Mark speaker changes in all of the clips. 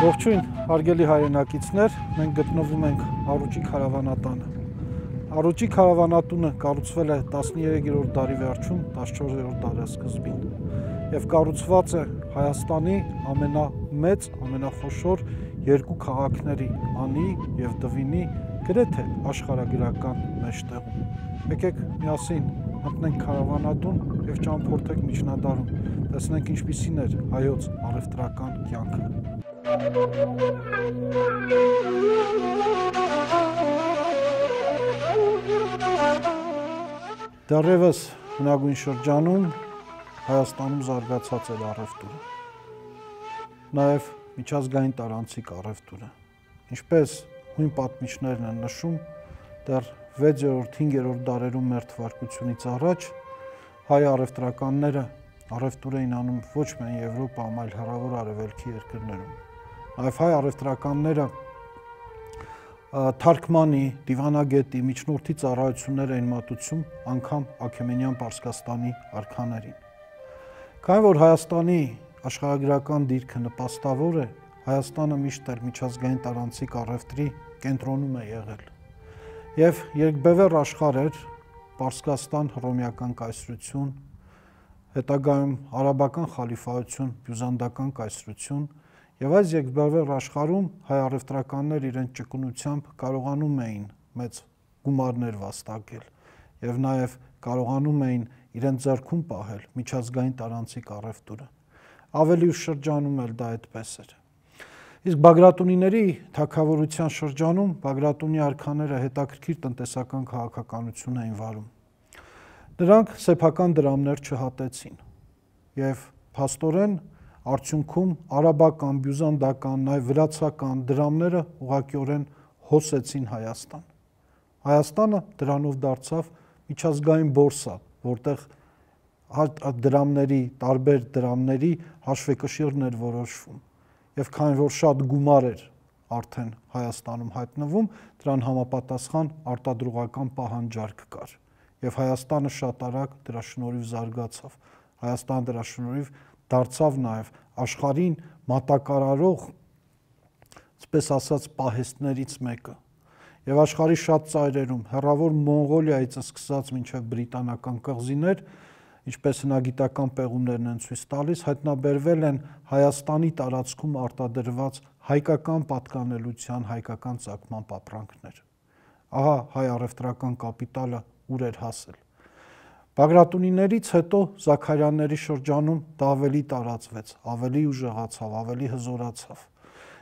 Speaker 1: Ողջույն, հարգելի հայրենակիցներ, մենք գտնվում ենք Արուճի քարավանատանը։ Արուճի քարավանատունը կառուցվել է 13-րդ դարի վերջում, 14-րդ դարաշրջին եւ կառուցված է Հայաստանի ամենամեծ, ամենախոշոր երկու քաղաքների՝ Անի եւ Դվինի գրեթե աշխարհագրական մեջտեղում։ Եկեք միասին մտնենք քարավանատուն եւ ճամփորդենք միջնադարում։ Տեսնենք ինչպիսին էր հայոց առևտրական կյանքը։ Դեռևս հնագույն շրջանում Հայաստանում զարգացած էր առևտուրը։ Նաև միջազգային տարանցիկ առևտուրը։ Ինչպես հույն պատմիչներն են նշում, դեռ 6-րդ, 5-րդ դարերում մեր թվարկությունից առաջ հայ առևտրականները առևտուր էին անում ոչ միայն Եվրոպայում, այլ հեռավոր արևելքի երկրներում։ Նաև հայ առևտրականները թարգմանի, դիվանագետի, միջնորդի ծառայություններ էին մատուցում անգամ Աքեմենյան Պարսկաստանի արքաներին։ Քանի որ Հայաստանի աշխարհագրական դիրքը նպաստավոր է, Հայաստանը միշտ էլ միջազգային տարանցիկ առևտրի կենտրոնում է եղել։ Եվ երկբևեռ աշխարհ էր Պարսկաստան հռոմեական կայսրություն, հետագայում արաբական խալիֆայություն, բյուզանդական կայսրություն, եւ այս երկբևեռ աշխարհում հայ առևտրականներ իրենց ճկունությամբ կարողանում էին մեծ գումարներ վաստակել եւ նաեւ կարողանում էին իրենց ձեռքում պահել միջազգային տարանցիկ առևտուրը։ Ավելի շրջանում էլ դա այդպես էր։ Իսկ Բագրատունիների թակավորության շրջանում Բագրատունի արքաները հետաքրքիր տնտեսական քաղաքականություն էին վարում։ Նրանք սեփական դրամներ չհատեցին եւ փաստորեն արդյունքում արաբական, բյուզանդական, նաև վրացական դրամները ուղղակիորեն հոսեցին Հայաստան։ Հայաստանը դրանով դարձավ միջազգային բորսա, որտեղ դրամների, տարբեր դրամների հաշվեկշիռն էր որոշվում։ Եվ քանի որ շատ գումար էր արդեն Հայաստանում հայտնվում, դրան համապատասխան արտադրողական պահանջարկ կար։ Եւ Հայաստանը շատ արագ դրա շնորհիվ զարգացավ։ Հայաստանը դրա շնորհիվ դարձավ նաև աշխարհին մատակարարող, այսպես ասած, պահեստներից մեկը եւ աշխարհի շատ ծայրերում հեռավոր Մոնղոլիայից սկսած մինչեւ բրիտանական կղզիներ ինչպես հնագիտական պեղումներն են ցույց տալիս, հայտնաբերվել են Հայաստանի տարածքում արտադրված հայկական պատկանելության, հայկական ցակման ապրանքներ։ Ահա հայ առևտրական կապիտալը ուր էր հասել։ Բագրատունիներից հետո Զաքարյանների շրջանում դա ավելի տարածվեց, ավելի ուժեղացավ, ավելի հզորացավ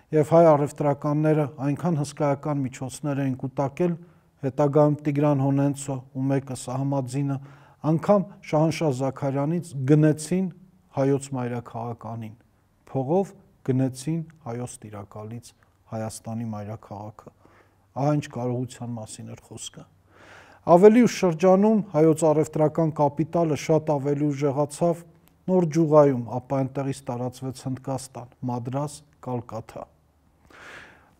Speaker 1: եւ հայ առևտրականները այնքան հսկայական միջոցներ էին կուտակել հետագայում Տիգրան Հոնենցո ու մեկը Սահմադզինը անգամ Շահանշահ Զաքարյանից գնեցին հայոց մայրաքաղականին փողով գնեցին հայոց տիրակալից Հայաստանի մայրաքաղաքը ահա ինչ կարողության մասին էր խոսքը ավելի ուշ շրջանում հայոց առևտրական կապիտալը շատ ավելի ուժեղացավ նոր ջուղայում ապա այնտեղից տարածվեց Հնդկաստան մադրաս կալկաթա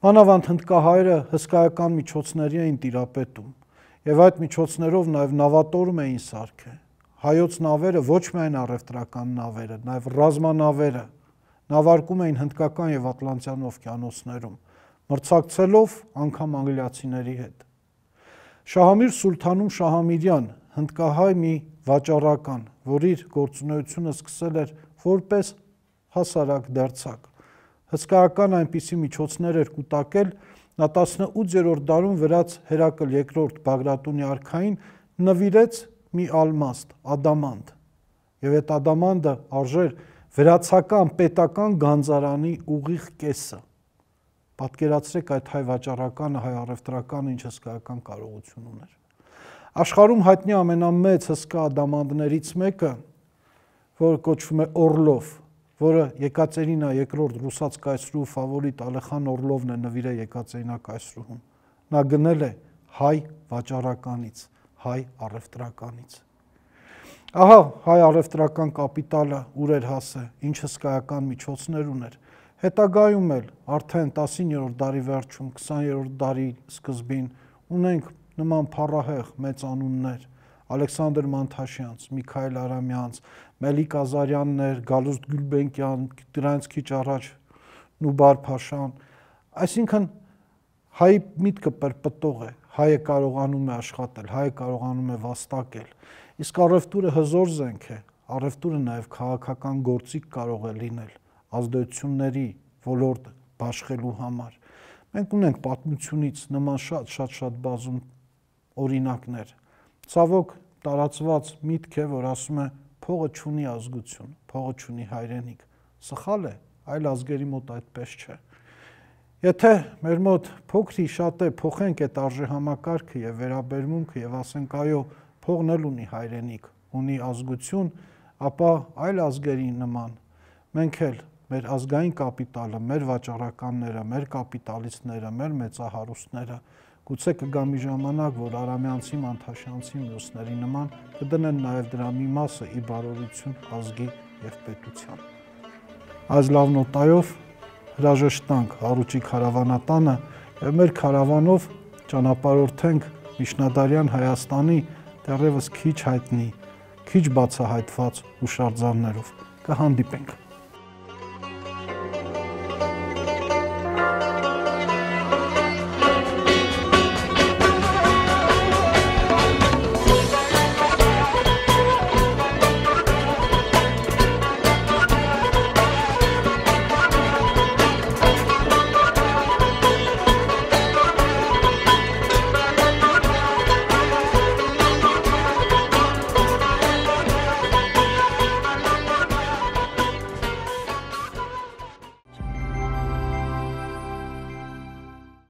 Speaker 1: Մանավանդ հնդկահայերը հսկայական միջոցների էին տիրապետում եւ այդ միջոցներով նաեւ նավատորում էին սարքել։ Հայոց նավերը ոչ միայն առևտրական նավերը, նաեւ ռազմանավերը նավարկում էին հնդկական եւ ատլանտյան օվկիանոսներում, մրցակցելով անգամ անգլիացիների հետ։ Շահամիր Սուլթանում Շահամիրյան, հնդկահայ մի վաճառական, որ իր գործունեությունը սկսել էր որպես հասարակ դերձակ հսկայական այնպիսի միջոցներ էր կուտակել, նա 18-րդ դարում վրաց Հերակլ II Բագրատունի արքային նվիրեց մի ալմաստ, ադամանդ։ Եվ այդ ադամանդը արժեր վրացական պետական գանձարանի ուղիղ կեսը։ Պատկերացրեք այդ հայ վաճառականը, հայ առևտրականը ինչ հսկայական կարողություն ուներ։ Աշխարհում հայտնի ամենամեծ հսկա ադամանդներից մեկը, որը կոչվում է Օրլով, որը Եկատերինա II ռուսաց կայսրու ֆավորիտ Ալեխան Օրլովն է նվիրել Եկատերինա կայսրուհուն։ Նա գնել է հայ վաճառականից, հայ առևտրականից։ Ահա հայ առևտրական կապիտալը ուր էր հասել, ինչ հսկայական միջոցներ ուներ։ Հետագայում էլ արդեն 19-րդ դարի վերջում, 20-րդ դարի սկզբին ունենք նման փառահեղ մեծ անուններ, Ալեքսանդր Մանթաշյանց, Միքայել Արամյանց, Մելիք Ազարյաններ, Գալուստ Գյուլբենկյան, դրանց քիչ առաջ Նուբար Փաշան, այսինքն հայի միտքը պրպտող է, հայը կարողանում է աշխատել, հայը կարողանում է վաստակել։ Իսկ առևտուրը հզոր զենք է, առևտուրը նաև քաղաքական գործիք կարող է լինել ազդեցությունների ոլորտ բաշխելու համար։ Մենք ունենք պատմությունից նման շատ շատ շատ բազում օրինակներ։ Ցավոք տարածված միտք է, որ ասում է փողը չունի ազգություն, փողը չունի հայրենիք։ Սխալ է, այլ ազգերի մոտ այդպես չէ։ Եթե մեր մոտ փոքրի շատ է փոխենք այդ արժե համակարգը եւ վերաբերմունքը եւ ասենք այո, փողն էլ ունի հայրենիք, ունի ազգություն, ապա այլ ազգերի նման մենք էլ մեր ազգային կապիտալը, մեր վաճառականները, մեր կապիտալիստները, մեր մեծահարուստները գուցե կգա մի ժամանակ, որ Արամյանցի, Մանթաշյանցի մյուսների նման կդնեն նաև դրա մի մասը ի բարօրություն ազգի եւ պետության։ Այս լավ նոտայով հրաժեշտանք Հարուճի քարավանատանը եւ մեր քարավանով ճանապարհորդենք Միշնադարյան Հայաստանի դեռևս քիչ հայտնի, քիչ բացահայտված հուշարձաններով։ Կհանդիպենք